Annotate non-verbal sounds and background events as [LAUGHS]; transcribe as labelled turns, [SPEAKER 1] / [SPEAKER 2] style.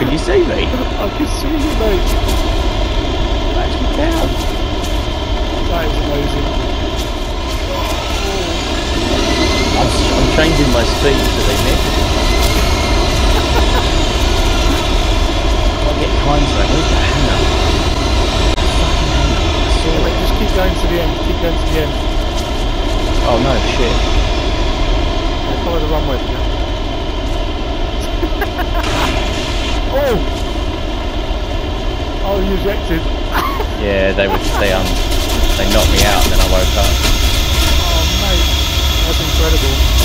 [SPEAKER 1] Can you see me? [LAUGHS]
[SPEAKER 2] I can see you, mate.
[SPEAKER 1] I Actually can.
[SPEAKER 2] That is amazing.
[SPEAKER 1] I'm, I'm changing my speed to the next. I'll get it. Where's the hammer? Fucking. I saw
[SPEAKER 2] Yeah,
[SPEAKER 1] it.
[SPEAKER 2] mate, just keep going to the end. Keep going to the end.
[SPEAKER 1] Oh no, shit.
[SPEAKER 2] Yeah, follow the runway. Yeah. oh! Oh, you ejected. [LAUGHS]
[SPEAKER 1] Yeah, they would. They um, they knocked me out, and then I woke up.
[SPEAKER 2] Oh, mate. That's incredible.